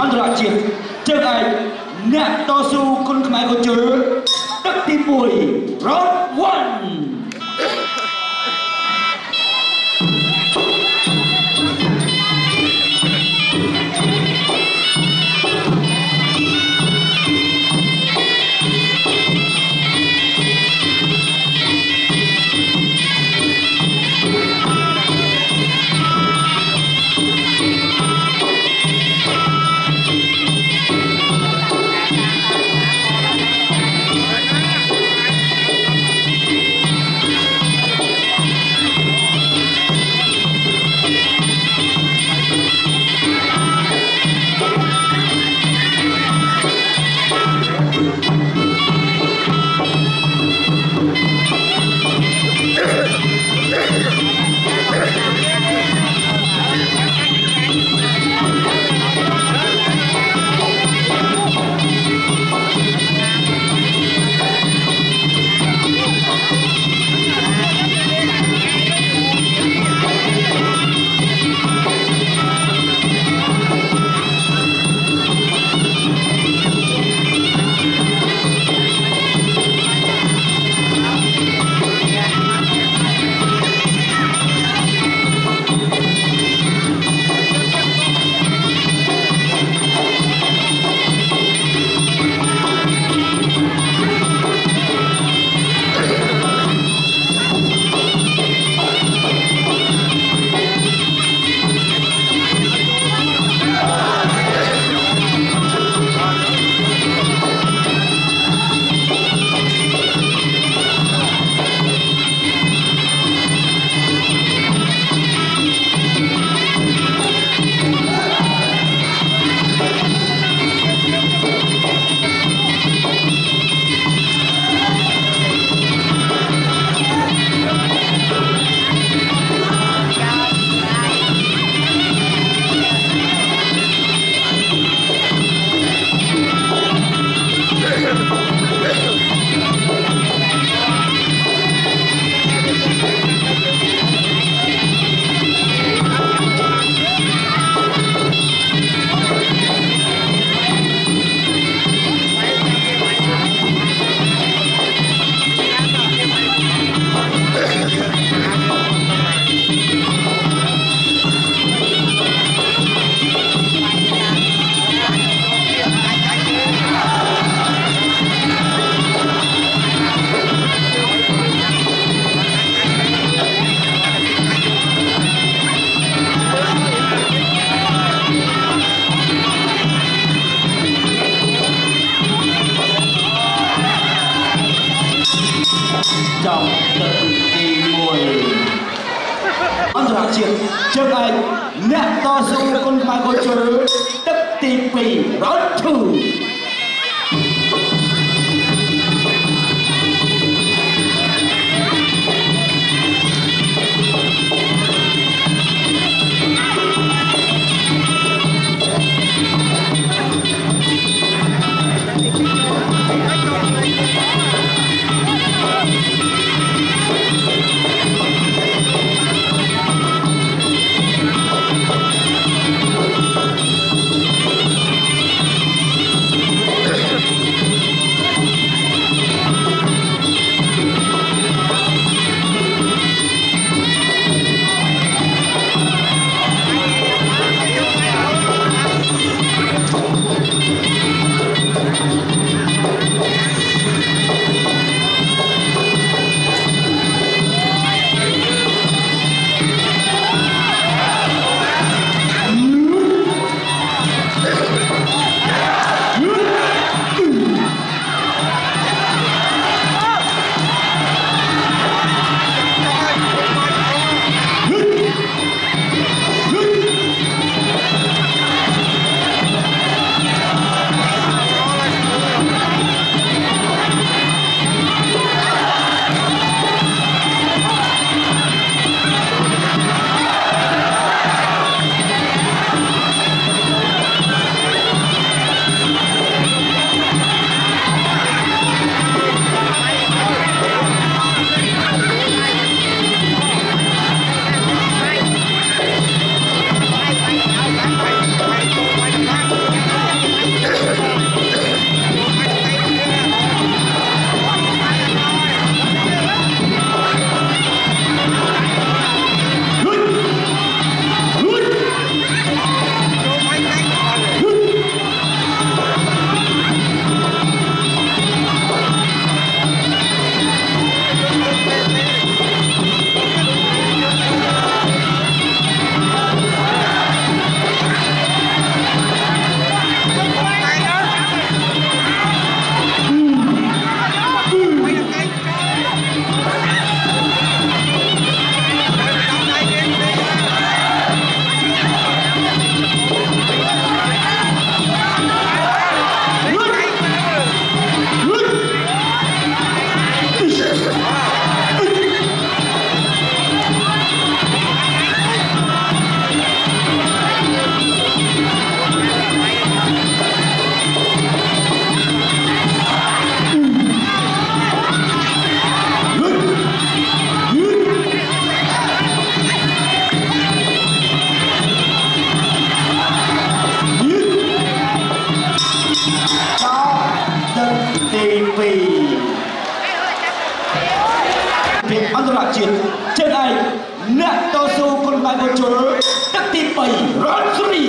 អន្តរជាតិជើងឯកអ្នកតស៊ូគុនខ្មែរកូជលទឹកទី1 round 1 តស៊ូគុនខ្មែរកូជលទឹកទី2 round 2 ជាតិឯកអ្នកតស៊ូគុណបាយបុជលទឹកទី3រដ្ឋស្រី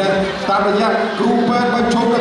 dan tak banyak Cooper mencoba